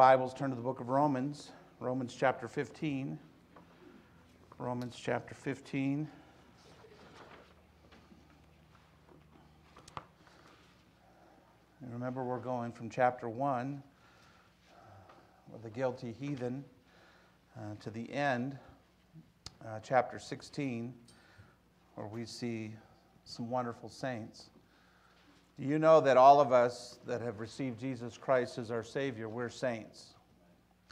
Bibles, turn to the book of Romans, Romans chapter 15. Romans chapter 15. And remember, we're going from chapter 1 with the guilty heathen uh, to the end, uh, chapter 16, where we see some wonderful saints. Do you know that all of us that have received Jesus Christ as our Savior, we're saints?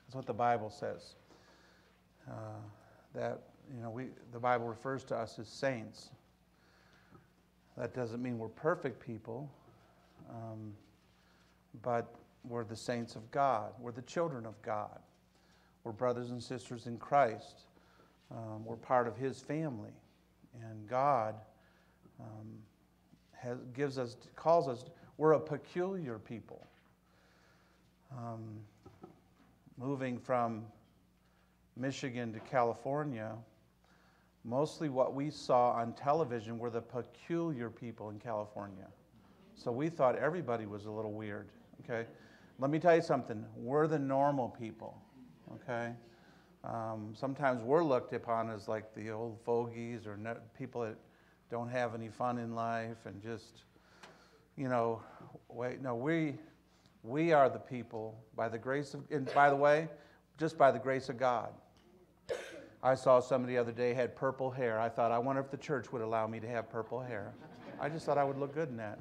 That's what the Bible says. Uh, that, you know, we, the Bible refers to us as saints. That doesn't mean we're perfect people, um, but we're the saints of God. We're the children of God. We're brothers and sisters in Christ. Um, we're part of His family. And God um, has, gives us, calls us, we're a peculiar people. Um, moving from Michigan to California, mostly what we saw on television were the peculiar people in California. So we thought everybody was a little weird, okay? Let me tell you something. We're the normal people, okay? Um, sometimes we're looked upon as like the old fogies or people that don't have any fun in life and just, you know, wait. No, we, we are the people by the grace of, and by the way, just by the grace of God. I saw somebody the other day had purple hair. I thought, I wonder if the church would allow me to have purple hair. I just thought I would look good in that.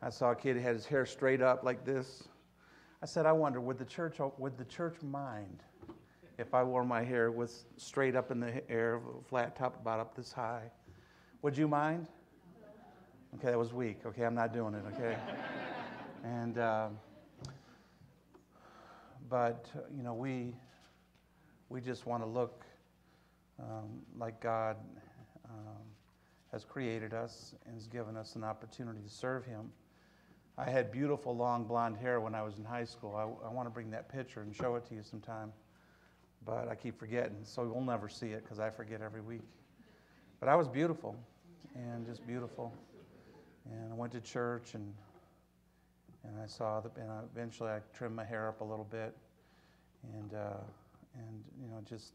I saw a kid who had his hair straight up like this. I said, I wonder, would the church, would the church mind if I wore my hair with straight up in the air, flat top about up this high? Would you mind? Okay, that was weak. Okay, I'm not doing it. Okay, and uh, but you know we we just want to look um, like God um, has created us and has given us an opportunity to serve Him. I had beautiful long blonde hair when I was in high school. I, I want to bring that picture and show it to you sometime, but I keep forgetting, so we'll never see it because I forget every week. But I was beautiful and just beautiful. And I went to church and and I saw the and eventually I trimmed my hair up a little bit and uh, and you know just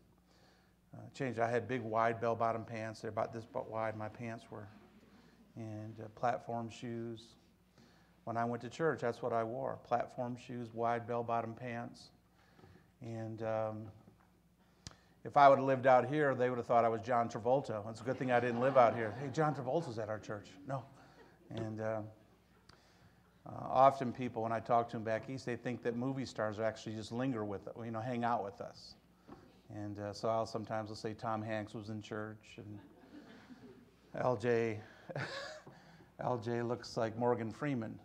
uh, changed. I had big wide bell bottom pants. They're about this wide. My pants were and uh, platform shoes. When I went to church, that's what I wore: platform shoes, wide bell bottom pants, and um, if I would have lived out here, they would have thought I was John Travolta. It's a good thing I didn't live out here. Hey, John Travolta's at our church. No. And uh, uh, often people, when I talk to them back east, they think that movie stars actually just linger with it, you know, hang out with us. And uh, so I'll sometimes I'll say Tom Hanks was in church, and LJ, LJ looks like Morgan Freeman.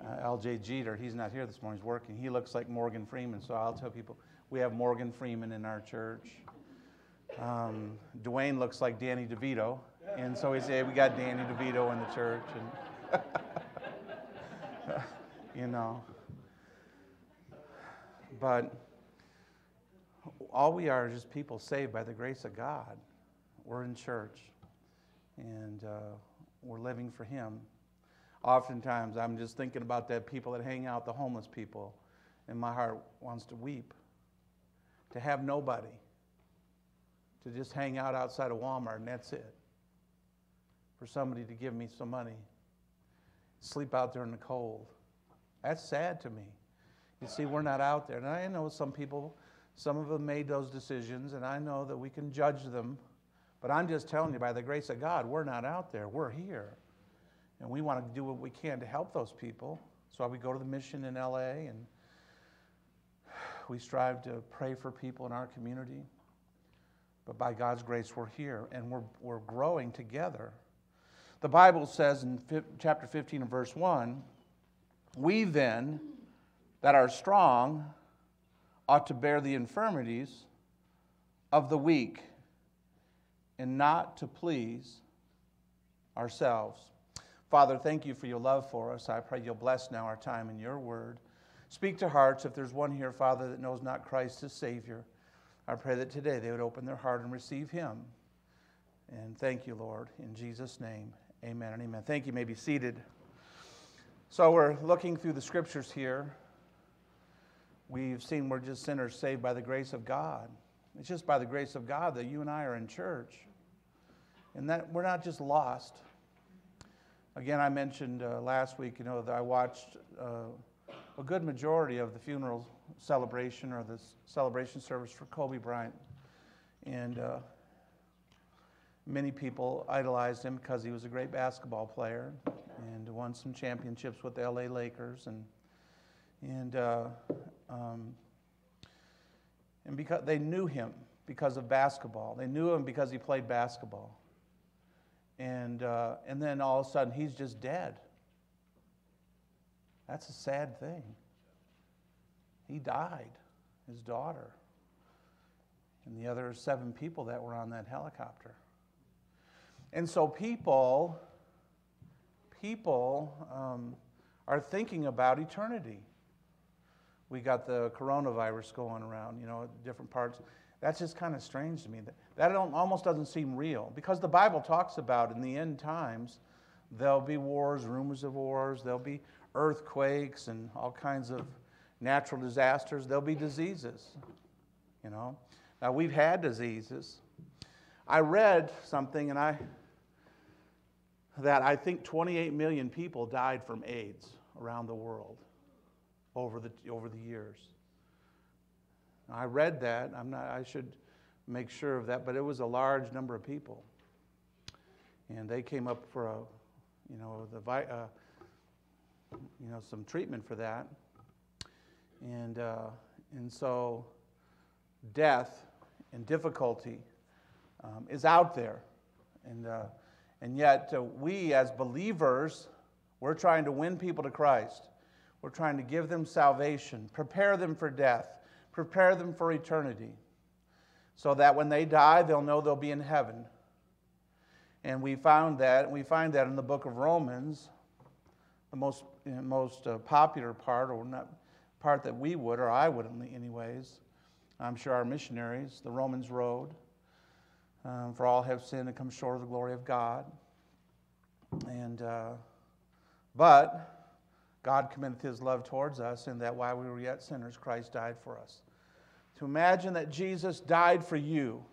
Uh, LJ Jeter, he's not here this morning, he's working. He looks like Morgan Freeman. So I'll tell people, we have Morgan Freeman in our church. Um, Dwayne looks like Danny DeVito. And so we say, we got Danny DeVito in the church. And, you know. But all we are is just people saved by the grace of God. We're in church and uh, we're living for Him. Oftentimes, I'm just thinking about that people that hang out, the homeless people, and my heart wants to weep to have nobody, to just hang out outside of Walmart and that's it. For somebody to give me some money, sleep out there in the cold. That's sad to me. You see, we're not out there. And I know some people, some of them made those decisions, and I know that we can judge them. But I'm just telling you, by the grace of God, we're not out there. We're here. And we want to do what we can to help those people. So we go to the mission in LA and we strive to pray for people in our community. But by God's grace, we're here and we're, we're growing together. The Bible says in chapter 15 and verse 1 We then, that are strong, ought to bear the infirmities of the weak and not to please ourselves. Father, thank you for your love for us. I pray you'll bless now our time in your word. Speak to hearts. If there's one here, Father, that knows not Christ as Savior, I pray that today they would open their heart and receive Him. And thank you, Lord, in Jesus' name. Amen and amen. Thank you. you may be seated. So we're looking through the scriptures here. we've seen we're just sinners saved by the grace of God. It's just by the grace of God that you and I are in church. And that we're not just lost. Again, I mentioned uh, last week, you know, that I watched uh, a good majority of the funeral celebration or the celebration service for Kobe Bryant. And uh, many people idolized him because he was a great basketball player and won some championships with the LA Lakers. And, and, uh, um, and because they knew him because of basketball, they knew him because he played basketball. And, uh, and then all of a sudden, he's just dead. That's a sad thing. He died, his daughter, and the other seven people that were on that helicopter. And so people, people um, are thinking about eternity. We got the coronavirus going around, you know, different parts. That's just kind of strange to me. That, that almost doesn't seem real because the Bible talks about in the end times there'll be wars, rumors of wars, there'll be earthquakes and all kinds of natural disasters, there'll be diseases. You know. Now we've had diseases. I read something and I that I think 28 million people died from AIDS around the world over the, over the years. I read that. I'm not, I should make sure of that, but it was a large number of people. And they came up for a, you know, the, uh, you know, some treatment for that. And, uh, and so death and difficulty um, is out there. And, uh, and yet, uh, we as believers, we're trying to win people to Christ. We're trying to give them salvation, prepare them for death, prepare them for eternity, so that when they die, they'll know they'll be in heaven. And we found that, we find that in the book of Romans, the most, most uh, popular part, or not part that we would, or I would, anyways. I'm sure our missionaries, the Romans Road. Um, for all have sinned and come short of the glory of God. And, uh, but God commended his love towards us in that while we were yet sinners, Christ died for us. To imagine that Jesus died for you,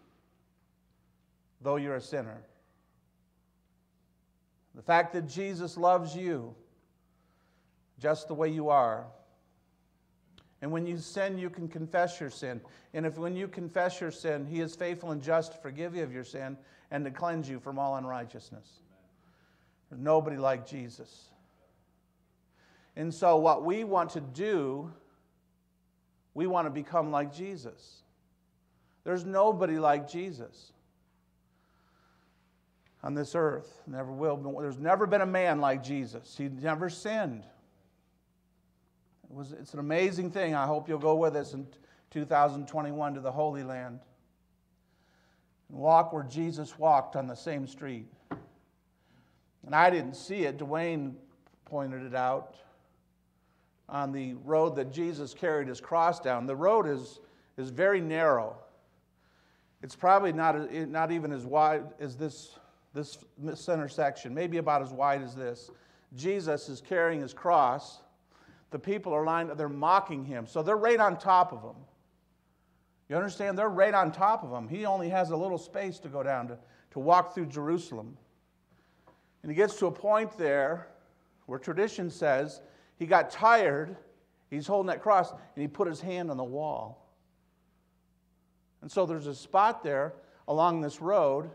though you're a sinner. The fact that Jesus loves you just the way you are and when you sin, you can confess your sin. And if when you confess your sin, He is faithful and just to forgive you of your sin and to cleanse you from all unrighteousness. There's nobody like Jesus. And so, what we want to do, we want to become like Jesus. There's nobody like Jesus on this earth. Never will. There's never been a man like Jesus. He never sinned. Was, it's an amazing thing. I hope you'll go with us in 2021 to the Holy Land and walk where Jesus walked on the same street. And I didn't see it. Dwayne pointed it out on the road that Jesus carried his cross down. The road is, is very narrow. It's probably not, eh, not even as wide as this, this center section, maybe about as wide as this. Jesus is carrying his cross the people are lined they're mocking him. So they're right on top of him. You understand? They're right on top of him. He only has a little space to go down to, to walk through Jerusalem. And he gets to a point there where tradition says he got tired, he's holding that cross, and he put his hand on the wall. And so there's a spot there along this road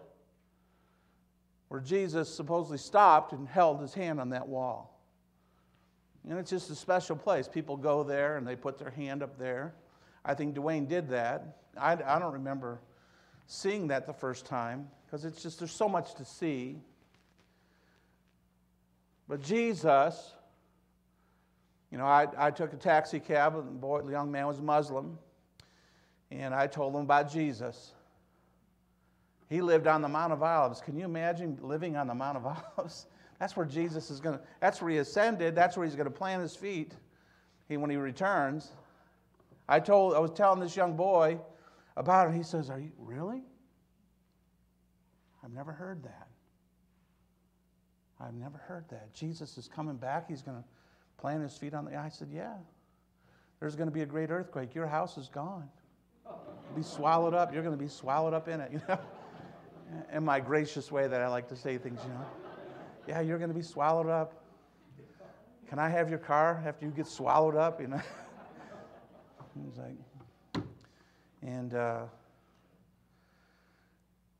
where Jesus supposedly stopped and held his hand on that wall. And it's just a special place. People go there and they put their hand up there. I think Dwayne did that. I, I don't remember seeing that the first time because it's just, there's so much to see. But Jesus, you know, I, I took a taxi cab, and the, boy, the young man was Muslim, and I told him about Jesus. He lived on the Mount of Olives. Can you imagine living on the Mount of Olives? That's where Jesus is going to, that's where he ascended. That's where he's going to plant his feet he, when he returns. I told, I was telling this young boy about it. He says, Are you really? I've never heard that. I've never heard that. Jesus is coming back. He's going to plant his feet on the. I said, Yeah. there's going to be a great earthquake. Your house is gone. Be swallowed up. You're going to be swallowed up in it, you know? In my gracious way that I like to say things, you know. Yeah, you're going to be swallowed up. Can I have your car after you get swallowed up? You know. He's like, and uh,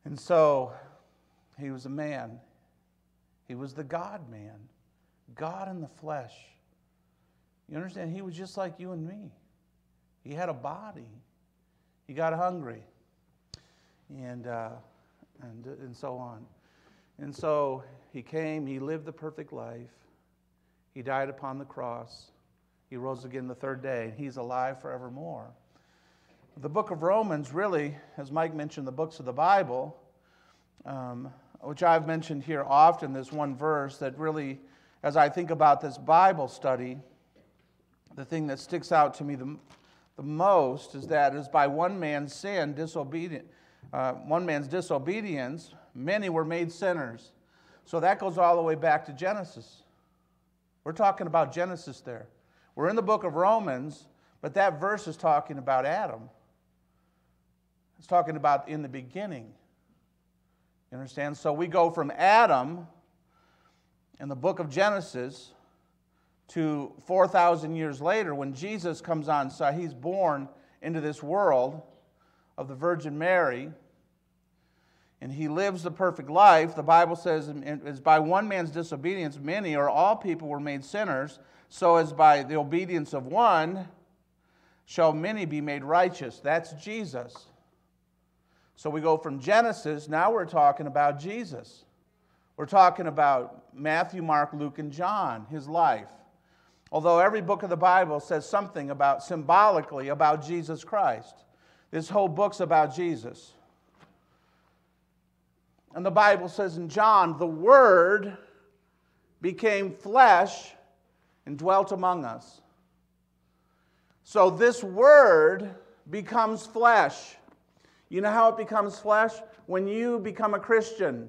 and so he was a man. He was the God man, God in the flesh. You understand? He was just like you and me. He had a body. He got hungry, and uh, and and so on. And so he came. He lived the perfect life. He died upon the cross. He rose again the third day, and he's alive forevermore. The book of Romans, really, as Mike mentioned, the books of the Bible, um, which I've mentioned here often, this one verse that really, as I think about this Bible study, the thing that sticks out to me the, the most is that is by one man's sin, disobedient, uh, one man's disobedience, many were made sinners. So that goes all the way back to Genesis. We're talking about Genesis there. We're in the book of Romans, but that verse is talking about Adam. It's talking about in the beginning. You understand? So we go from Adam in the book of Genesis to 4,000 years later when Jesus comes on. So he's born into this world of the Virgin Mary and he lives the perfect life. The Bible says, is by one man's disobedience, many or all people were made sinners. So as by the obedience of one shall many be made righteous. That's Jesus. So we go from Genesis, now we're talking about Jesus. We're talking about Matthew, Mark, Luke, and John, his life. Although every book of the Bible says something about symbolically about Jesus Christ. This whole book's about Jesus. And the Bible says in John, the Word became flesh and dwelt among us. So this Word becomes flesh. You know how it becomes flesh? When you become a Christian,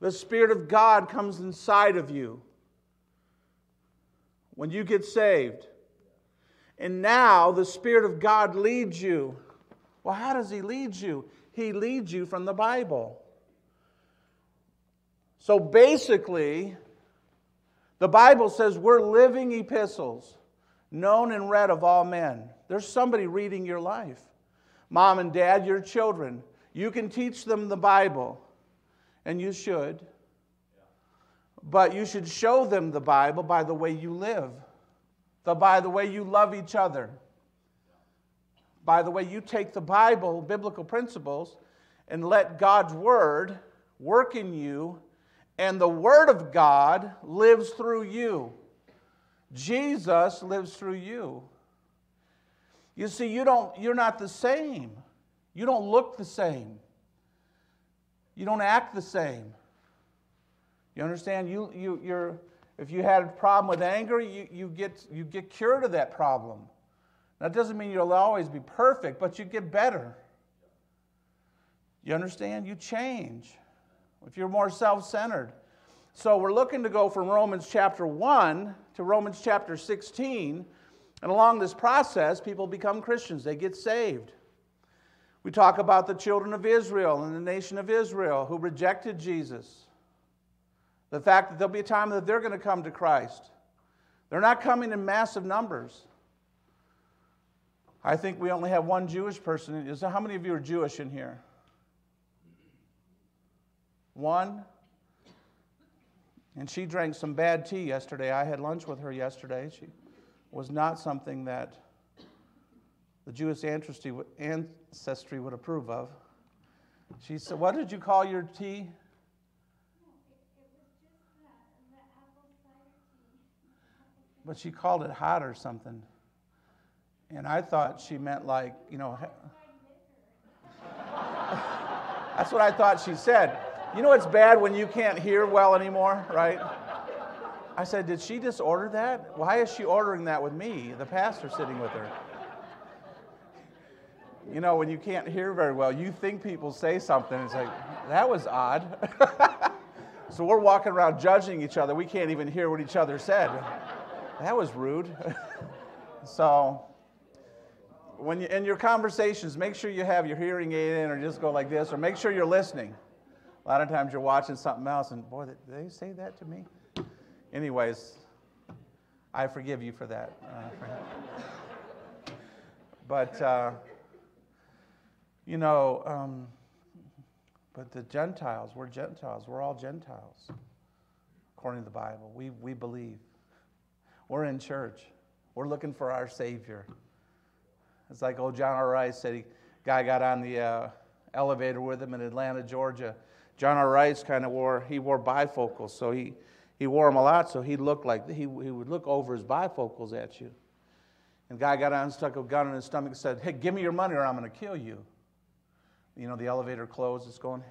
the Spirit of God comes inside of you. When you get saved. And now the Spirit of God leads you. Well, how does He lead you? He leads you from the Bible. So basically, the Bible says we're living epistles, known and read of all men. There's somebody reading your life. Mom and dad, your children. You can teach them the Bible, and you should. But you should show them the Bible by the way you live, by the way you love each other, by the way you take the Bible, biblical principles, and let God's Word work in you, and the Word of God lives through you. Jesus lives through you. You see, you don't, you're not the same. You don't look the same. You don't act the same. You understand? You, you, you're, if you had a problem with anger, you, you, get, you get cured of that problem. That doesn't mean you'll always be perfect, but you get better. You understand? You change. If you're more self centered. So we're looking to go from Romans chapter 1 to Romans chapter 16 and along this process, people become Christians, they get saved. We talk about the children of Israel and the nation of Israel who rejected Jesus. The fact that there'll be a time that they're going to come to Christ. They're not coming in massive numbers. I think we only have one Jewish person. So how many of you are Jewish in here? One? And she drank some bad tea yesterday. I had lunch with her yesterday. She was not something that the Jewish ancestry would approve of. She said, What did you call your tea? But she called it hot or something. And I thought she meant like, you know. That's what I thought she said. You know it's bad when you can't hear well anymore, right? I said, Did she just order that? Why is she ordering that with me, the pastor sitting with her? You know, when you can't hear very well, you think people say something. It's like, that was odd. so we're walking around judging each other. We can't even hear what each other said. that was rude. so, when you, in your conversations, make sure you have your hearing aid in or just go like this, or make sure you're listening. A lot of times you're watching something else, and boy, did they say that to me? Anyways, I forgive you for that. Uh, but, uh, you know, um, but the Gentiles, we're Gentiles. We're all Gentiles, according to the Bible. We, we believe. We're in church. We're looking for our Savior. It's like old John R. Rice said, guy got on the uh, elevator with him in Atlanta, Georgia. John R. Rice kind of wore, he wore bifocals, so he, he wore them a lot, so he looked like, he, he would look over his bifocals at you. And guy got on, stuck a gun in his stomach and said, hey, give me your money or I'm going to kill you. You know, the elevator closed, it's going.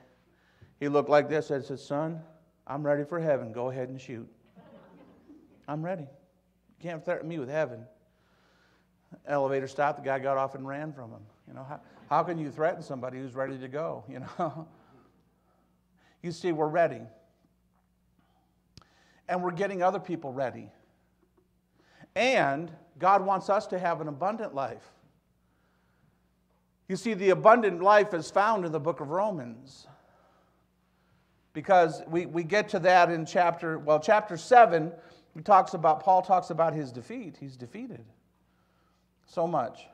He looked like this and said, son, I'm ready for heaven. Go ahead and shoot. I'm ready. You can't threaten me with heaven elevator stopped, the guy got off and ran from him. You know, how, how can you threaten somebody who's ready to go? You know, you see, we're ready, and we're getting other people ready, and God wants us to have an abundant life. You see, the abundant life is found in the book of Romans. Because we, we get to that in chapter, well, chapter 7, he talks about, Paul talks about his defeat. He's defeated. So much.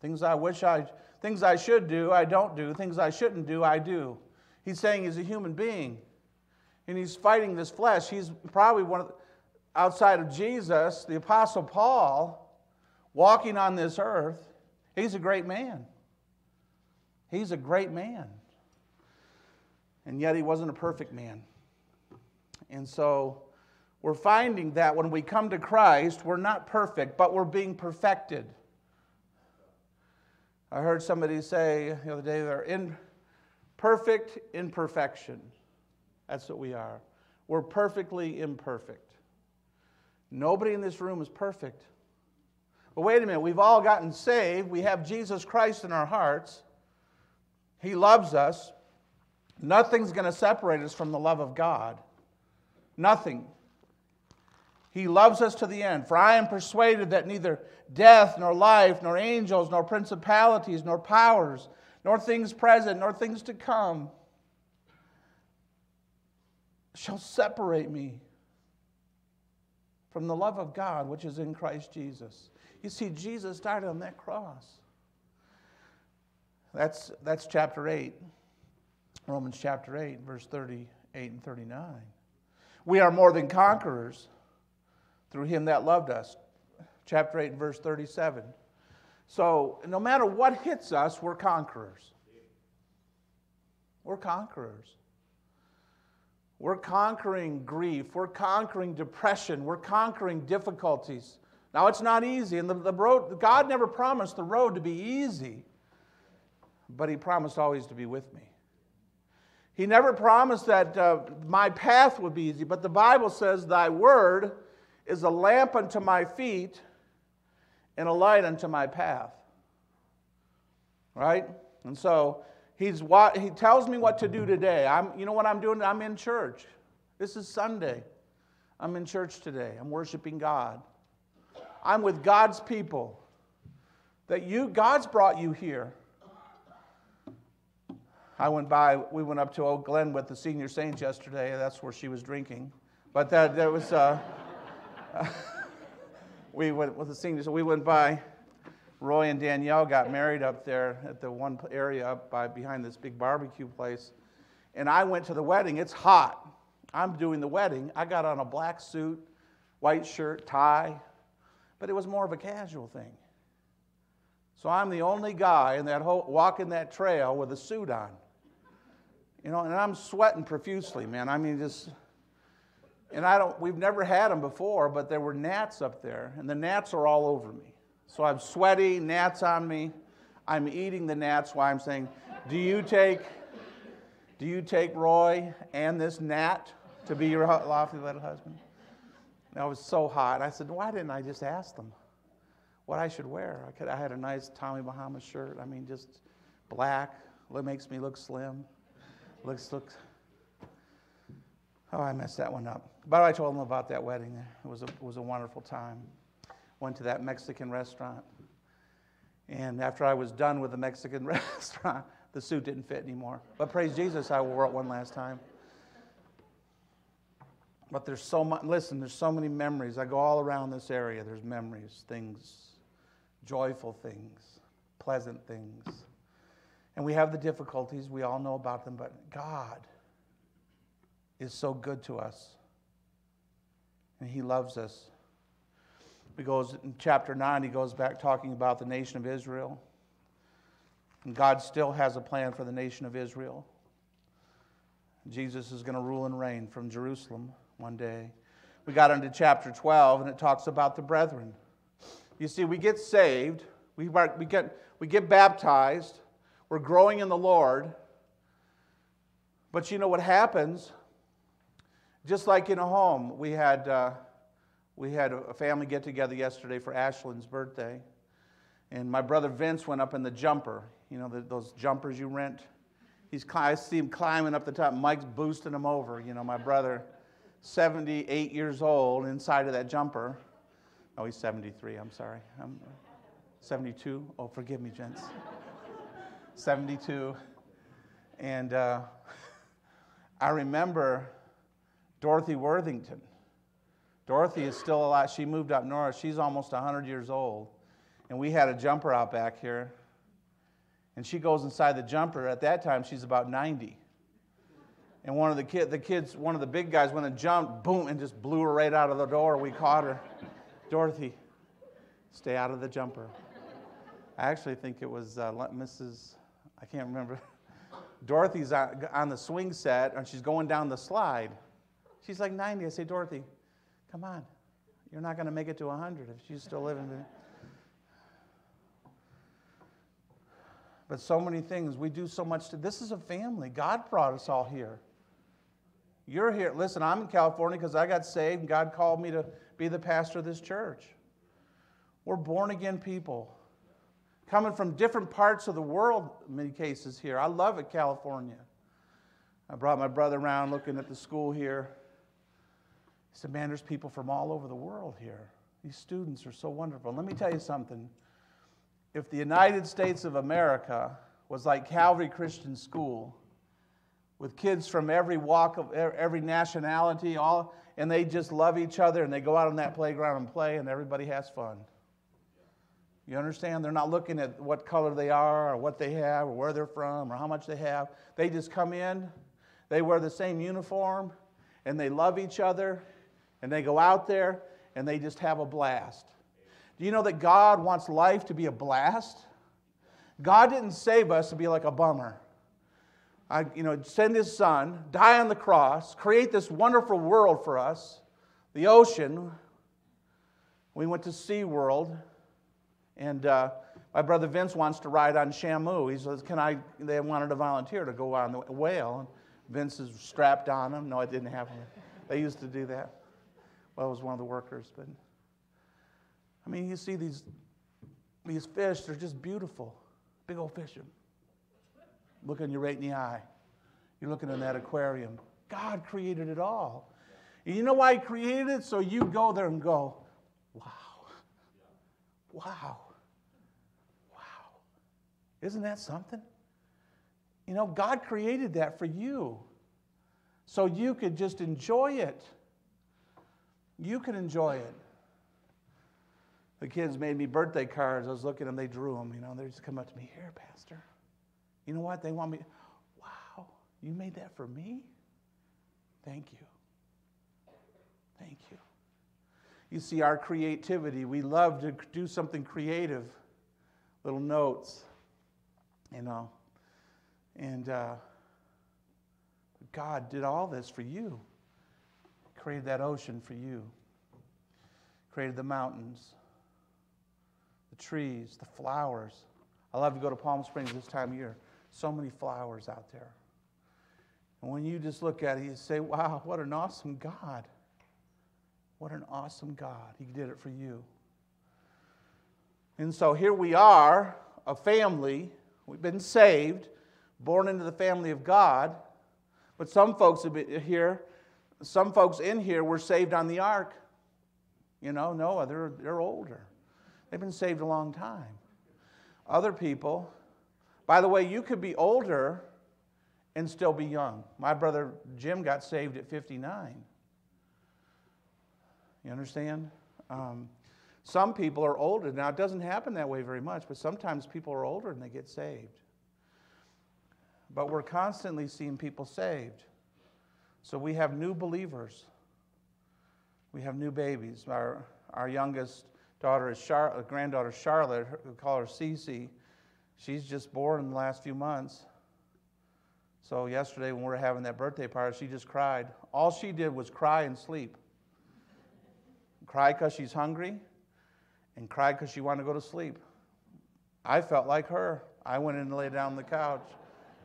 Things I wish I, things I should do, I don't do. Things I shouldn't do, I do. He's saying he's a human being. And he's fighting this flesh. He's probably one of, outside of Jesus, the Apostle Paul, walking on this earth. He's a great man. He's a great man. And yet he wasn't a perfect man. And so we're finding that when we come to Christ, we're not perfect, but we're being perfected. I heard somebody say the other day they're in perfect imperfection. That's what we are. We're perfectly imperfect. Nobody in this room is perfect. But wait a minute, we've all gotten saved. We have Jesus Christ in our hearts. He loves us. Nothing's going to separate us from the love of God. Nothing. He loves us to the end. For I am persuaded that neither death, nor life, nor angels, nor principalities, nor powers, nor things present, nor things to come shall separate me from the love of God which is in Christ Jesus. You see, Jesus died on that cross. That's, that's chapter 8, Romans chapter 8, verse 38 and 39. We are more than conquerors through him that loved us. Chapter 8, verse 37. So, no matter what hits us, we're conquerors. We're conquerors. We're conquering grief. We're conquering depression. We're conquering difficulties. Now, it's not easy, and the, the road, God never promised the road to be easy, but He promised always to be with me. He never promised that uh, my path would be easy, but the Bible says, Thy word is a lamp unto my feet and a light unto my path. Right? And so he's what he tells me what to do today. I'm you know what I'm doing? I'm in church. This is Sunday. I'm in church today. I'm worshiping God. I'm with God's people. That you God's brought you here. I went by, we went up to Oak Glen with the senior saints yesterday. That's where she was drinking. But that, that was, uh, we went with the seniors. We went by. Roy and Danielle got married up there at the one area up by behind this big barbecue place. And I went to the wedding. It's hot. I'm doing the wedding. I got on a black suit, white shirt, tie, but it was more of a casual thing. So I'm the only guy in that whole walking that trail with a suit on. You know, and I'm sweating profusely, man. I mean, just and I don't, we've never had them before, but there were gnats up there, and the gnats are all over me. So I'm sweaty, gnats on me. I'm eating the gnats while I'm saying, Do you take, do you take Roy and this gnat to be your lawfully little husband? And I was so hot. I said, Why didn't I just ask them what I should wear? I, could, I had a nice Tommy Bahama shirt. I mean, just black. It makes me look slim. Looks, looks Oh, I messed that one up. But I told them about that wedding. It was a, it was a wonderful time. Went to that Mexican restaurant. And after I was done with the Mexican restaurant, the suit didn't fit anymore. But praise Jesus, I wore it one last time. But there's so much, listen, there's so many memories. I go all around this area. There's memories, things, joyful things, pleasant things. And we have the difficulties. We all know about them. But God is so good to us. And He loves us. He goes in chapter 9, he goes back talking about the nation of Israel. And God still has a plan for the nation of Israel. Jesus is going to rule and reign from Jerusalem one day. We got into chapter 12, and it talks about the brethren. You see, we get saved, we, we, get, we get baptized, we're growing in the Lord. But you know what happens? Just like in a home, we had, uh, we had a family get together yesterday for Ashlyn's birthday. And my brother Vince went up in the jumper. You know, the, those jumpers you rent? He's, I see him climbing up the top. Mike's boosting him over. You know, my brother, 78 years old, inside of that jumper. Oh, he's 73. I'm sorry. I'm 72. Oh, forgive me, gents. 72. And uh, I remember Dorothy Worthington. Dorothy is still alive. She moved up north. She's almost 100 years old. And we had a jumper out back here and she goes inside the jumper. At that time, she's about 90. And one of the, kid, the kids, one of the big guys went and jumped, boom, and just blew her right out of the door. We caught her. Dorothy, stay out of the jumper. I actually think it was uh, Mrs. I can't remember. Dorothy's on, on the swing set and she's going down the slide. She's like 90. I say, Dorothy, come on. You're not going to make it to 100 if she's still living. But so many things. We do so much to this is a family. God brought us all here. You're here. Listen, I'm in California because I got saved and God called me to be the pastor of this church. We're born again people coming from different parts of the world, in many cases here. I love it, California. I brought my brother around looking at the school here. He said, Man, there's people from all over the world here. These students are so wonderful. let me tell you something if the United States of America was like Calvary Christian School, with kids from every walk of every nationality, all, and they just love each other and they go out on that playground and play and everybody has fun. You understand? They're not looking at what color they are or what they have or where they're from or how much they have. They just come in, they wear the same uniform, and they love each other, and they go out there and they just have a blast. Do you know that God wants life to be a blast? God didn't save us to be like a bummer. I, you know, send his son, die on the cross, create this wonderful world for us, the ocean. We went to SeaWorld, and uh, my brother Vince wants to ride on Shamu. He says, Can I? They wanted a volunteer to go on the whale. Vince is strapped on him. No, it didn't happen. They used to do that. Well, it was one of the workers, but I mean, you see these, these fish, they're just beautiful. Big old fish. Um, looking you right in the eye. You're looking in that aquarium. God created it all. And you know why He created it? So you go there and go, wow. Wow. Wow. Isn't that something? You know, God created that for you. So you could just enjoy it. You can enjoy it. The kids made me birthday cards. I was looking and they drew them. You know, they just come up to me, here, Pastor. You know what? They want me. Wow, you made that for me? Thank you. Thank you. You see, our creativity, we love to do something creative, little notes, you know. And uh, God did all this for you, created that ocean for you, created the mountains the trees, the flowers. I love to go to Palm Springs this time of year. So many flowers out there. And when you just look at it, you say, wow, what an awesome God. What an awesome God. He did it for you. And so here we are, a family. We've been saved, born into the family of God. But some folks have been here, some folks in here were saved on the ark. You know, Noah, they're, they're older. They've been saved a long time. Other people, by the way, you could be older and still be young. My brother Jim got saved at 59. You understand? Um, some people are older. Now, it doesn't happen that way very much, but sometimes people are older and they get saved. But we're constantly seeing people saved. So we have new believers. We have new babies. Our, our youngest daughter is Char- uh, granddaughter Charlotte, we call her Cece. She's just born in the last few months. So yesterday when we were having that birthday party, she just cried. All she did was cry and sleep. Cry because she's hungry and cry because she wanted to go to sleep. I felt like her. I went in and lay down on the couch.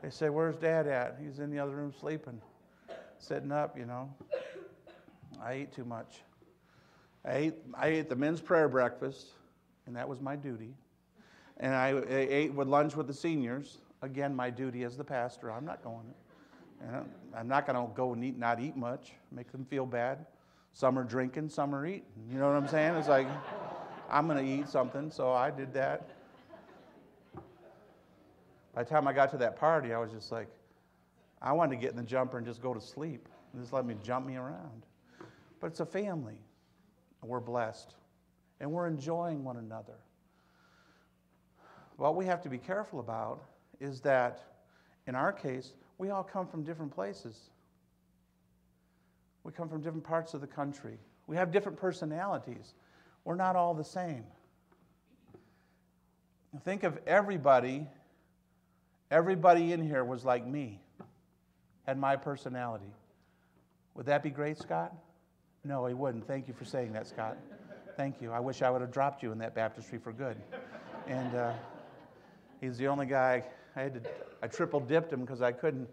They say, Where's dad at? He's in the other room sleeping, sitting up, you know. I ate too much. I ate, I ate the men's prayer breakfast, and that was my duty. And I ate with lunch with the seniors. Again, my duty as the pastor. I'm not going. And I'm not going to go and eat, not eat much, make them feel bad. Some are drinking, some are eating. You know what I'm saying? It's like, I'm going to eat something, so I did that. By the time I got to that party, I was just like, I wanted to get in the jumper and just go to sleep. Just let me jump me around. But it's a family. We're blessed. And we're enjoying one another. What we have to be careful about is that, in our case, we all come from different places. We come from different parts of the country. We have different personalities. We're not all the same. Think of everybody, everybody in here was like me, had my personality. Would that be great, Scott? No, he wouldn't. Thank you for saying that, Scott. Thank you. I wish I would have dropped you in that baptistry for good. And uh, he's the only guy I had to, I triple dipped him because I couldn't,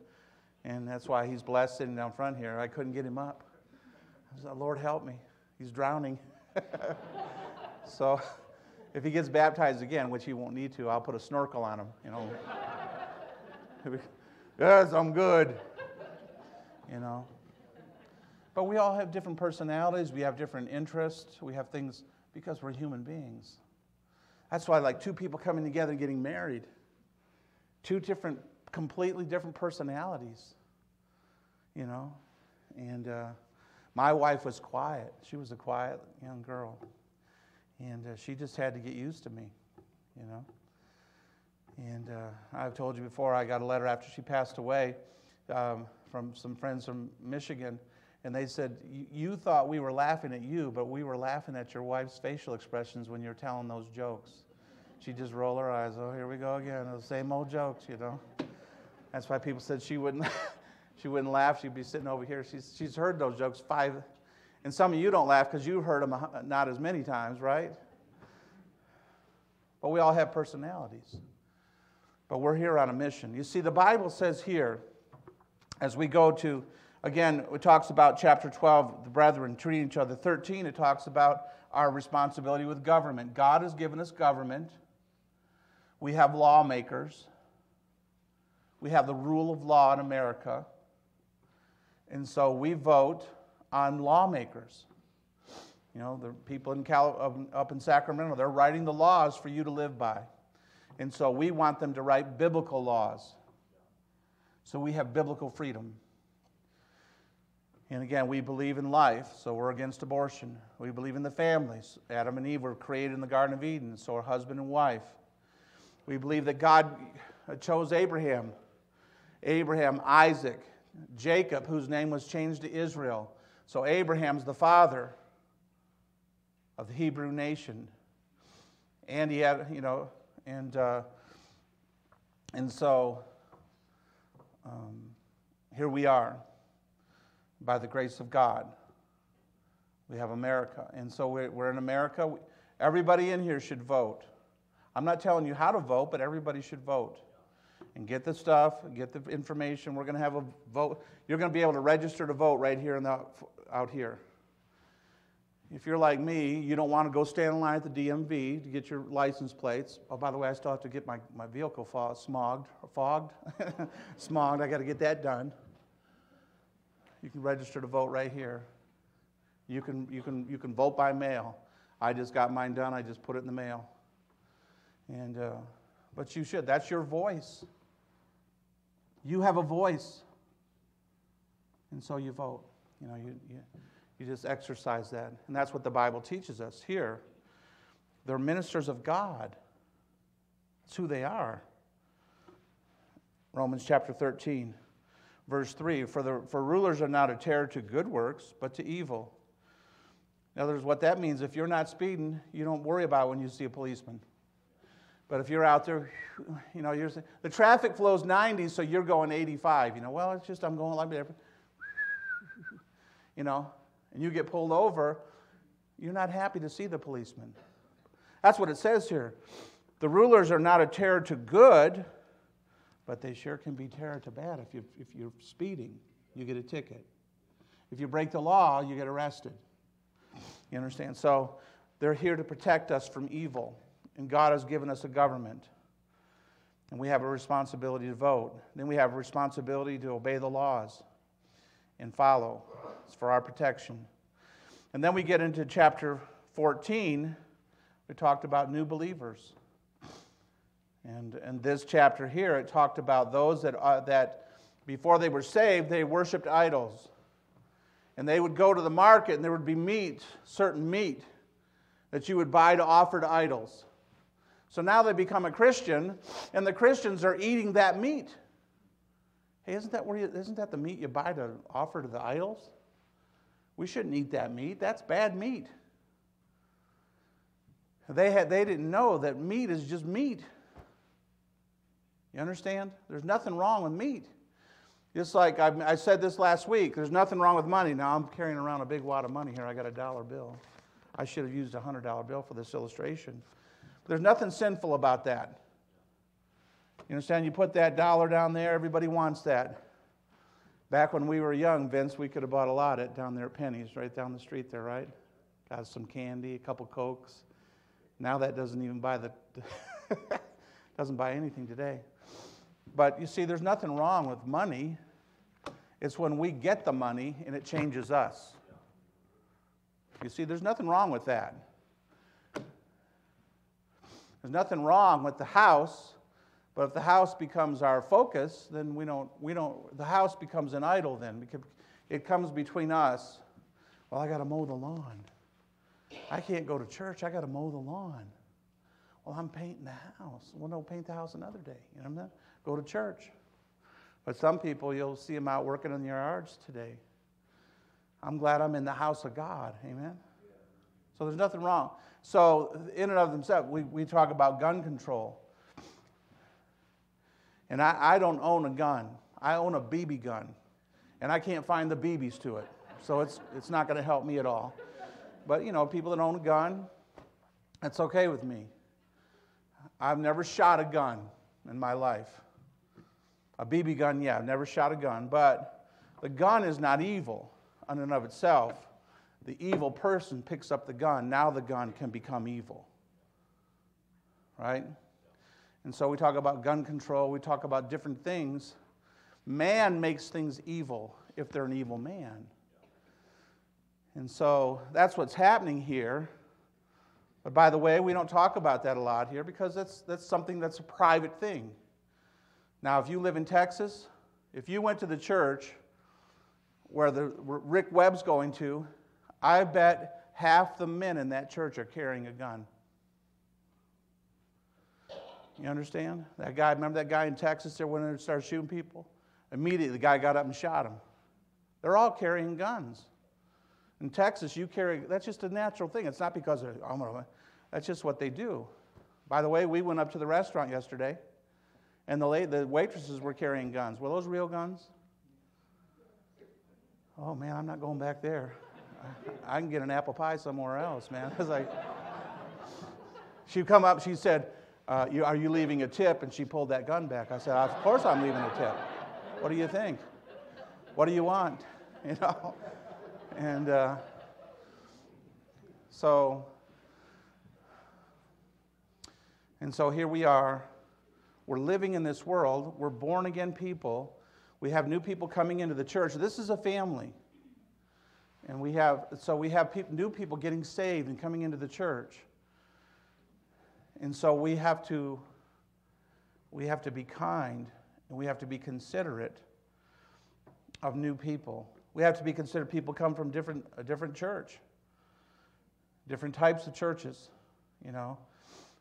and that's why he's blessed sitting down front here. I couldn't get him up. I said, Lord, help me. He's drowning. so if he gets baptized again, which he won't need to, I'll put a snorkel on him, you know. yes, I'm good. You know. But we all have different personalities, we have different interests, we have things because we're human beings. That's why, like two people coming together and getting married, two different, completely different personalities, you know. And uh, my wife was quiet. She was a quiet young girl. And uh, she just had to get used to me, you know. And uh, I've told you before, I got a letter after she passed away um, from some friends from Michigan. And they said, You thought we were laughing at you, but we were laughing at your wife's facial expressions when you were telling those jokes. She'd just roll her eyes. Oh, here we go again. The same old jokes, you know. That's why people said she wouldn't. She wouldn't laugh. She'd be sitting over here. She's, she's heard those jokes five. And some of you don't laugh because you've heard them not as many times, right? But we all have personalities. But we're here on a mission. You see, the Bible says here, as we go to, again, it talks about chapter 12, the brethren treating each other. 13, it talks about our responsibility with government. God has given us government. We have lawmakers. We have the rule of law in America. And so we vote on lawmakers. You know, the people in Cal- up in Sacramento, they're writing the laws for you to live by. And so we want them to write biblical laws. So we have biblical freedom. And again, we believe in life, so we're against abortion. We believe in the families. Adam and Eve were created in the Garden of Eden, so are husband and wife. We believe that God chose Abraham, Abraham, Isaac, Jacob, whose name was changed to Israel. So Abraham's the father of the Hebrew nation. And he had, you know, and, uh, and so um, here we are by the grace of God. We have America. And so we're, we're in America. Everybody in here should vote. I'm not telling you how to vote, but everybody should vote and get the stuff, get the information. We're going to have a vote. You're going to be able to register to vote right here in the, out here. If you're like me, you don't want to go stand in line at the DMV to get your license plates. Oh, by the way, I still have to get my, my vehicle fog, smogged, fogged, smogged. I got to get that done. You can register to vote right here. You can, you can, you can vote by mail. I just got mine done. I just put it in the mail. And, uh, but you should. That's your voice. You have a voice. And so you vote. You know, you, you, you just exercise that. And that's what the Bible teaches us here. They're ministers of God. That's who they are. Romans chapter 13, verse 3 For, the, for rulers are not a terror to good works, but to evil. In other words, what that means, if you're not speeding, you don't worry about when you see a policeman. But if you're out there, you know, you're, the traffic flows 90, so you're going 85. You know, well, it's just I'm going like. You know, and you get pulled over, you're not happy to see the policeman. That's what it says here. The rulers are not a terror to good, but they sure can be terror to bad. If, you, if you're speeding, you get a ticket. If you break the law, you get arrested. You understand? So they're here to protect us from evil. And God has given us a government. And we have a responsibility to vote. Then we have a responsibility to obey the laws and follow. It's for our protection. And then we get into chapter 14. We talked about new believers. And in this chapter here, it talked about those that, uh, that before they were saved, they worshiped idols. And they would go to the market and there would be meat, certain meat, that you would buy to offer to idols. So now they become a Christian, and the Christians are eating that meat. Hey, isn't that, where you, isn't that the meat you buy to offer to the idols? We shouldn't eat that meat. That's bad meat. They, had, they didn't know that meat is just meat. You understand? There's nothing wrong with meat. Just like I, I said this last week, there's nothing wrong with money. Now I'm carrying around a big wad of money here. I got a dollar bill. I should have used a $100 bill for this illustration. But there's nothing sinful about that. You understand? You put that dollar down there, everybody wants that. Back when we were young, Vince, we could have bought a lot at down there at Penny's, right down the street there, right? Got some candy, a couple cokes. Now that doesn't even buy the doesn't buy anything today. But you see, there's nothing wrong with money. It's when we get the money and it changes us. You see, there's nothing wrong with that. There's nothing wrong with the house, but if the house becomes our focus, then we don't, we don't, the house becomes an idol then. Because it comes between us. Well, I got to mow the lawn. I can't go to church. I got to mow the lawn. Well, I'm painting the house. Well, no, paint the house another day. You know what I mean? Go to church. But some people, you'll see them out working in their yards today. I'm glad I'm in the house of God. Amen? So there's nothing wrong. So, in and of themselves, we, we talk about gun control. And I, I don't own a gun, I own a BB gun. And I can't find the BBs to it. So, it's, it's not going to help me at all. But, you know, people that own a gun, that's okay with me. I've never shot a gun in my life. A BB gun, yeah, I've never shot a gun, but the gun is not evil in and of itself. The evil person picks up the gun. Now the gun can become evil. Right? And so we talk about gun control, we talk about different things. Man makes things evil if they're an evil man. And so that's what's happening here. But by the way, we don't talk about that a lot here because that's, that's something that's a private thing. Now, if you live in Texas, if you went to the church where the Rick Webb's going to, I bet half the men in that church are carrying a gun. You understand? That guy, remember that guy in Texas there when they started shooting people? Immediately the guy got up and shot him. They're all carrying guns. In Texas, you carry, that's just a natural thing. It's not because of, that's just what they do. By the way, we went up to the restaurant yesterday and the, the waitresses were carrying guns. Were those real guns? Oh man, I'm not going back there. I, I can get an apple pie somewhere else, man. It's like, she'd come up, she said, uh, you, Are you leaving a tip? And she pulled that gun back. I said, Of course I'm leaving a tip. What do you think? What do you want? You know? And uh, so, and so here we are we're living in this world. We're born again people. we have new people coming into the church. This is a family. And we have, so we have pe- new people getting saved and coming into the church. And so we have to, we have to be kind and we have to be considerate of new people. We have to be considerate people come from different, a different church, different types of churches, you know.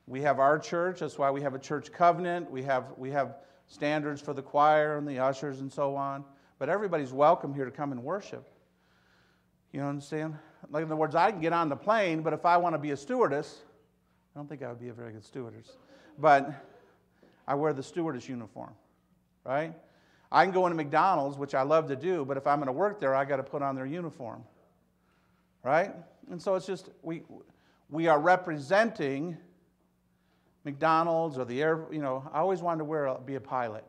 We have our church, that's why we have a church covenant. We have, we have standards for the choir and the ushers and so on. But everybody's welcome here to come and worship. You understand? Like in other words, I can get on the plane, but if I want to be a stewardess, I don't think I would be a very good stewardess. But I wear the stewardess uniform, right? I can go into McDonald's, which I love to do, but if I'm going to work there, I got to put on their uniform, right? And so it's just we we are representing McDonald's or the air. You know, I always wanted to wear be a pilot,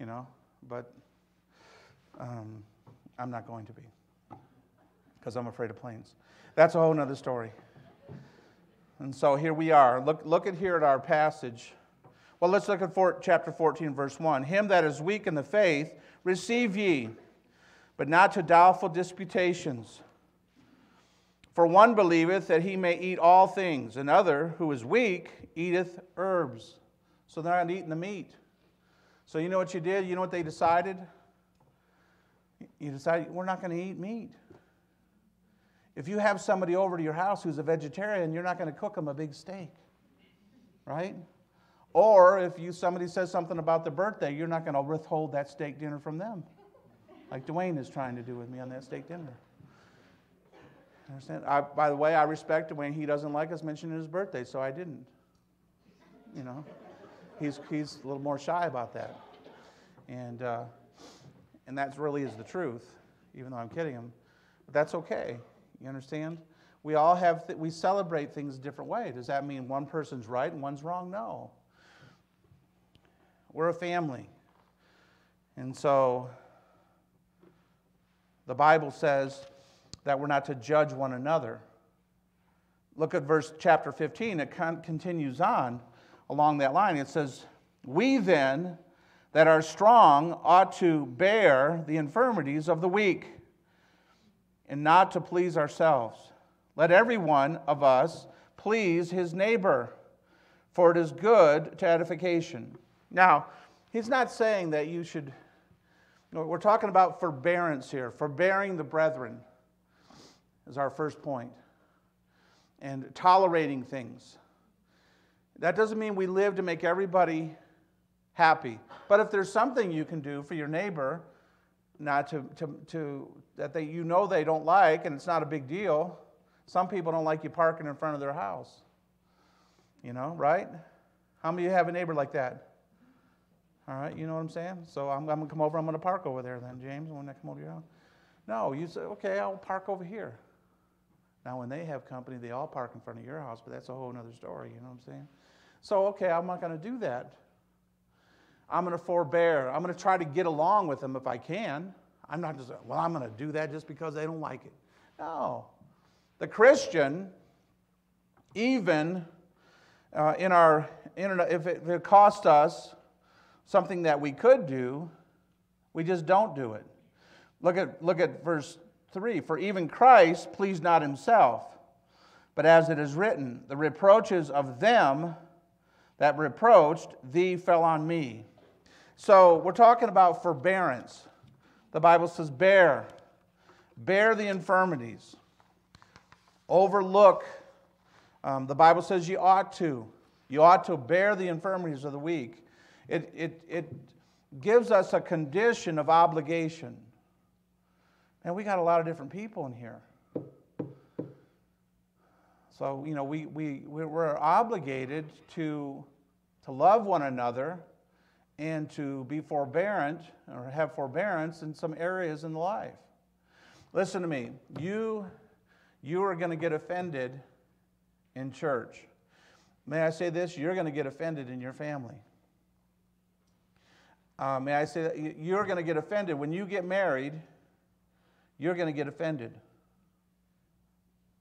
you know, but um, I'm not going to be because I'm afraid of planes. That's a whole other story. And so here we are. Look, look at here at our passage. Well, let's look at four, chapter 14, verse 1. Him that is weak in the faith, receive ye, but not to doubtful disputations. For one believeth that he may eat all things, another, who is weak, eateth herbs. So they're not eating the meat. So you know what you did? You know what they decided? You decided, we're not going to eat meat. If you have somebody over to your house who's a vegetarian, you're not going to cook them a big steak, right? Or if you somebody says something about their birthday, you're not going to withhold that steak dinner from them, like Dwayne is trying to do with me on that steak dinner. Understand? I, by the way, I respect Dwayne. He doesn't like us mentioning his birthday, so I didn't. You know, he's he's a little more shy about that, and uh, and that really is the truth, even though I'm kidding him. But that's okay. You understand? We all have, th- we celebrate things a different way. Does that mean one person's right and one's wrong? No. We're a family. And so the Bible says that we're not to judge one another. Look at verse chapter 15. It con- continues on along that line. It says, We then that are strong ought to bear the infirmities of the weak and not to please ourselves. Let every one of us please his neighbor, for it is good to edification. Now, he's not saying that you should, you know, we're talking about forbearance here, forbearing the brethren is our first point, and tolerating things. That doesn't mean we live to make everybody happy. But if there's something you can do for your neighbor, not to, to, to that they, you know they don't like, and it's not a big deal. Some people don't like you parking in front of their house. You know, right? How many of you have a neighbor like that? All right, you know what I'm saying? So I'm, I'm going to come over, I'm going to park over there then, James, when I come over your house. No, you say, okay, I'll park over here. Now, when they have company, they all park in front of your house, but that's a whole other story, you know what I'm saying? So, okay, I'm not going to do that. I'm going to forbear. I'm going to try to get along with them if I can. I'm not just, well, I'm going to do that just because they don't like it. No. The Christian, even uh, in our internet, if it, if it cost us something that we could do, we just don't do it. Look at, look at verse 3 For even Christ pleased not himself, but as it is written, the reproaches of them that reproached thee fell on me. So we're talking about forbearance. The Bible says, bear. Bear the infirmities. Overlook. Um, the Bible says you ought to. You ought to bear the infirmities of the weak. It, it, it gives us a condition of obligation. And we got a lot of different people in here. So, you know, we, we, we're obligated to, to love one another and to be forbearant or have forbearance in some areas in life. Listen to me. You, you are going to get offended in church. May I say this? You're going to get offended in your family. Uh, may I say that? You're going to get offended. When you get married, you're going to get offended.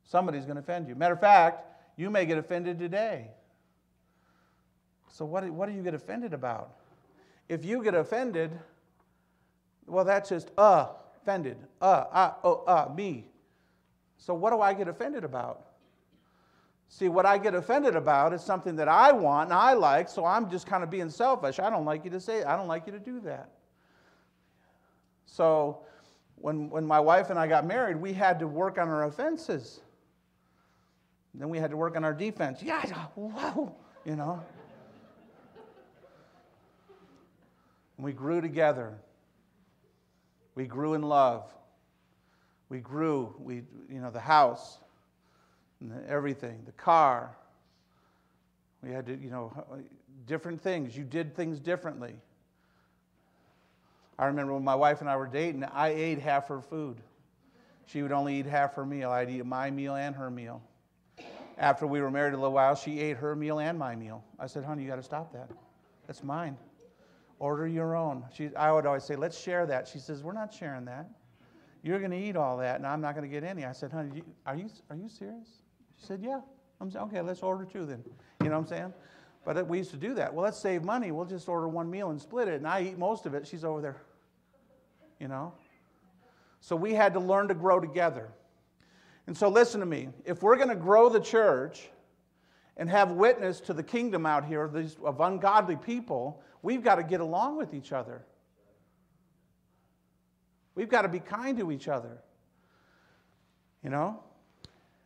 Somebody's going to offend you. Matter of fact, you may get offended today. So, what, what do you get offended about? If you get offended, Well, that's just uh, offended. Uh, uh, oh, uh, me. So what do I get offended about? See, what I get offended about is something that I want and I like, so I'm just kind of being selfish. I don't like you to say. I don't like you to do that. So when, when my wife and I got married, we had to work on our offenses. Then we had to work on our defense. Yeah, whoa, you know. We grew together. We grew in love. We grew, we, you know, the house, and everything, the car. We had to, you know, different things. You did things differently. I remember when my wife and I were dating, I ate half her food. She would only eat half her meal. I'd eat my meal and her meal. After we were married a little while, she ate her meal and my meal. I said, honey, you got to stop that. That's mine. Order your own. She, I would always say, let's share that. She says, we're not sharing that. You're going to eat all that, and I'm not going to get any. I said, honey, are you, are you serious? She said, yeah. I'm saying, okay, let's order two then. You know what I'm saying? But we used to do that. Well, let's save money. We'll just order one meal and split it. And I eat most of it. She's over there. You know? So we had to learn to grow together. And so listen to me. If we're going to grow the church and have witness to the kingdom out here these, of ungodly people, we've got to get along with each other. We've got to be kind to each other. You know?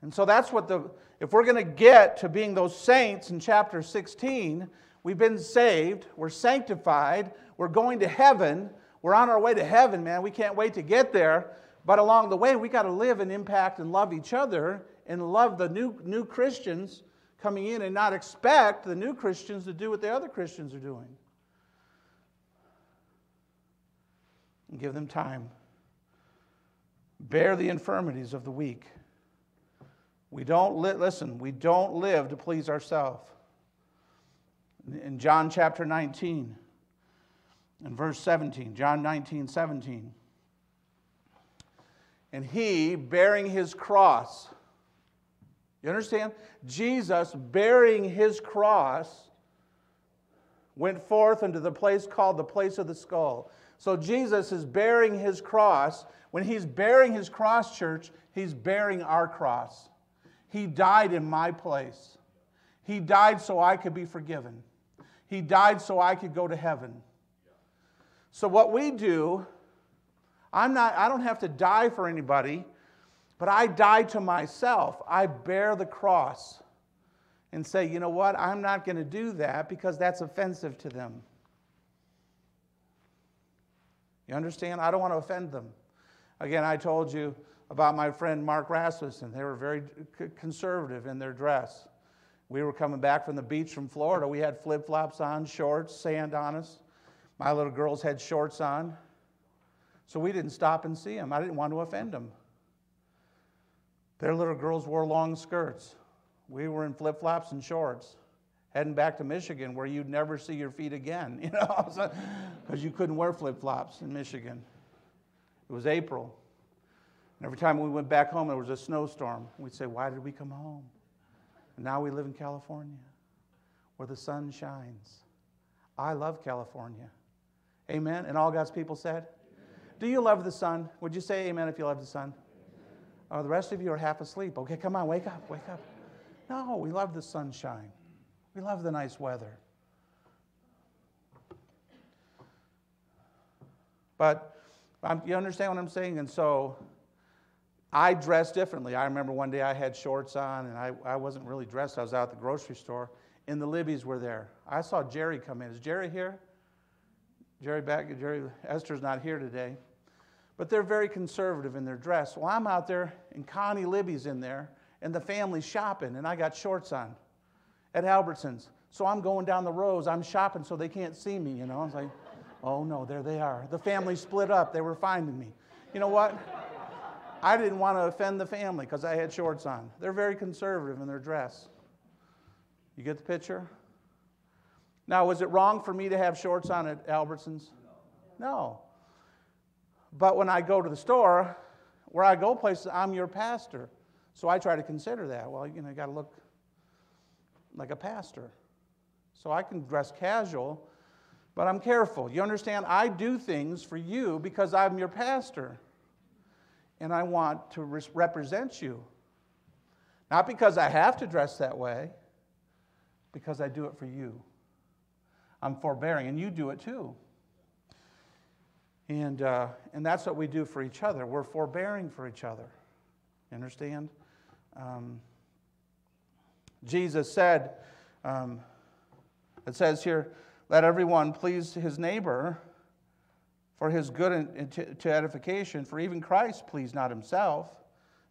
And so that's what the, if we're going to get to being those saints in chapter 16, we've been saved, we're sanctified, we're going to heaven, we're on our way to heaven, man. We can't wait to get there. But along the way, we got to live and impact and love each other and love the new, new Christians coming in and not expect the new Christians to do what the other Christians are doing. And give them time. Bear the infirmities of the weak. We don't li- listen, we don't live to please ourselves. In John chapter 19 and verse 17, John 19, 17. And he, bearing his cross, you understand? Jesus, bearing his cross, went forth into the place called the place of the skull. So Jesus is bearing his cross. When he's bearing his cross, church, he's bearing our cross. He died in my place. He died so I could be forgiven. He died so I could go to heaven. So what we do, I'm not I don't have to die for anybody, but I die to myself. I bear the cross and say, "You know what? I'm not going to do that because that's offensive to them." You understand? I don't want to offend them. Again, I told you about my friend Mark Rasmussen. They were very conservative in their dress. We were coming back from the beach from Florida. We had flip flops on, shorts, sand on us. My little girls had shorts on. So we didn't stop and see them. I didn't want to offend them. Their little girls wore long skirts. We were in flip flops and shorts, heading back to Michigan where you'd never see your feet again, you know, because you couldn't wear flip flops in Michigan. It was April. And every time we went back home, there was a snowstorm. We'd say, Why did we come home? And now we live in California where the sun shines. I love California. Amen. And all God's people said, Do you love the sun? Would you say amen if you love the sun? Oh, the rest of you are half asleep. Okay, come on, wake up, wake up. No, we love the sunshine. We love the nice weather. But um, you understand what I'm saying? And so I dress differently. I remember one day I had shorts on and I, I wasn't really dressed. I was out at the grocery store and the Libbies were there. I saw Jerry come in. Is Jerry here? Jerry back, Jerry, Esther's not here today. But they're very conservative in their dress. Well, I'm out there and Connie Libby's in there and the family's shopping and I got shorts on at Albertsons. So I'm going down the rows. I'm shopping so they can't see me, you know. I was like, oh no, there they are. The family split up. They were finding me. You know what? I didn't want to offend the family because I had shorts on. They're very conservative in their dress. You get the picture? Now, was it wrong for me to have shorts on at Albertsons? No. But when I go to the store, where I go places, I'm your pastor. So I try to consider that. Well, you know, you got to look like a pastor. So I can dress casual, But I'm careful. You understand? I do things for you because I'm your pastor. And I want to re- represent you. Not because I have to dress that way, because I do it for you. I'm forbearing, and you do it too. And, uh, and that's what we do for each other. We're forbearing for each other. Understand? Um, Jesus said, um, it says here, let everyone please his neighbor for his good and to, edification, for even Christ pleased not himself.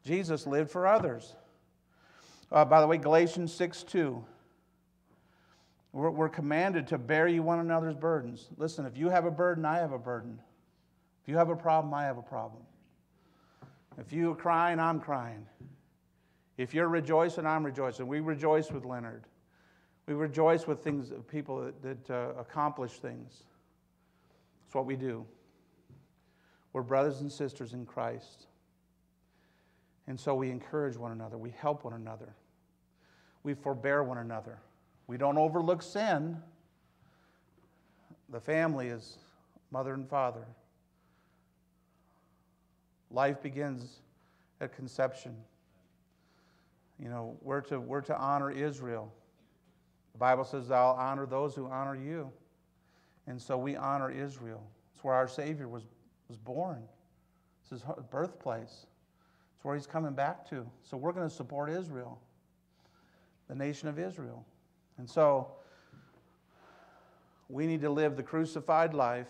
Jesus lived for others. Uh, by the way, Galatians 6 2. We're, we're commanded to bear you one another's burdens. Listen, if you have a burden, I have a burden. If you have a problem, I have a problem. If you're crying, I'm crying. If you're rejoicing, I'm rejoicing. We rejoice with Leonard. We rejoice with things, of people that, that uh, accomplish things. It's what we do. We're brothers and sisters in Christ. And so we encourage one another. We help one another. We forbear one another. We don't overlook sin. The family is mother and father. Life begins at conception. You know, we're to, we're to honor Israel. The Bible says, I'll honor those who honor you. And so we honor Israel. It's where our Savior was, was born, it's his birthplace. It's where he's coming back to. So we're going to support Israel, the nation of Israel. And so we need to live the crucified life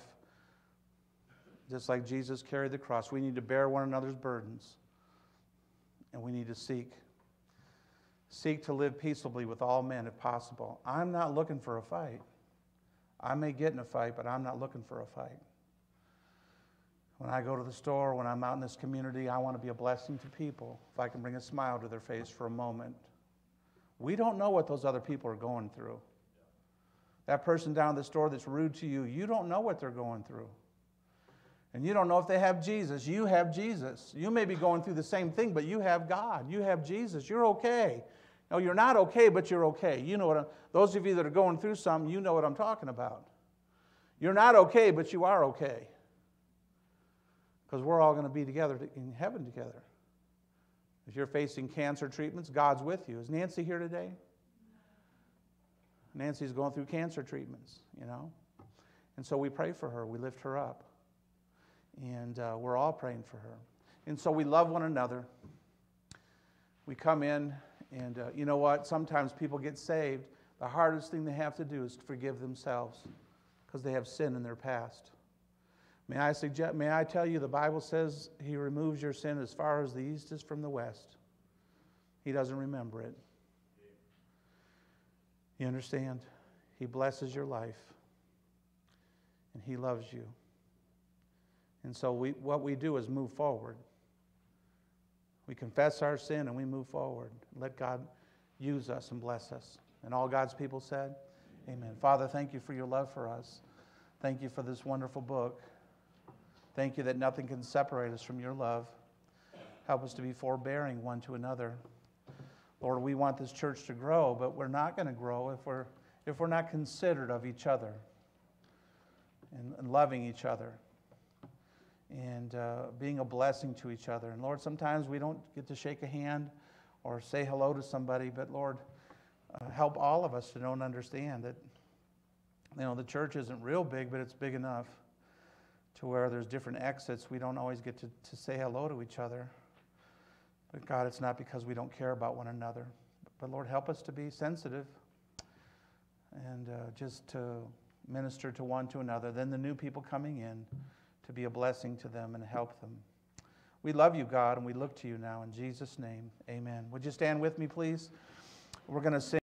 just like Jesus carried the cross. We need to bear one another's burdens. And we need to seek seek to live peaceably with all men if possible. I'm not looking for a fight. I may get in a fight, but I'm not looking for a fight. When I go to the store, when I'm out in this community, I want to be a blessing to people if I can bring a smile to their face for a moment. We don't know what those other people are going through. That person down the store that's rude to you, you don't know what they're going through. And you don't know if they have Jesus. You have Jesus. You may be going through the same thing, but you have God. You have Jesus. You're okay. No, you're not okay, but you're okay. You know what I'm, those of you that are going through some, you know what I'm talking about. You're not okay, but you are okay. Because we're all going to be together in heaven together. If you're facing cancer treatments, God's with you. Is Nancy here today? Nancy's going through cancer treatments, you know. And so we pray for her, we lift her up. And uh, we're all praying for her. And so we love one another. We come in, and uh, you know what? Sometimes people get saved. The hardest thing they have to do is to forgive themselves because they have sin in their past. May I suggest, may I tell you, the Bible says He removes your sin as far as the east is from the west. He doesn't remember it. You understand? He blesses your life, and He loves you. And so we, what we do is move forward. We confess our sin and we move forward. Let God use us and bless us. And all God's people said, Amen. Father, thank you for your love for us. Thank you for this wonderful book. Thank you that nothing can separate us from your love. Help us to be forbearing one to another. Lord, we want this church to grow, but we're not going to grow if we're, if we're not considerate of each other and, and loving each other and uh, being a blessing to each other. And Lord, sometimes we don't get to shake a hand or say hello to somebody, but Lord, uh, help all of us to and understand that you know the church isn't real big, but it's big enough to where there's different exits. We don't always get to, to say hello to each other. But God, it's not because we don't care about one another. But Lord, help us to be sensitive and uh, just to minister to one to another. Then the new people coming in to be a blessing to them and help them. We love you, God, and we look to you now in Jesus' name. Amen. Would you stand with me, please? We're going to sing.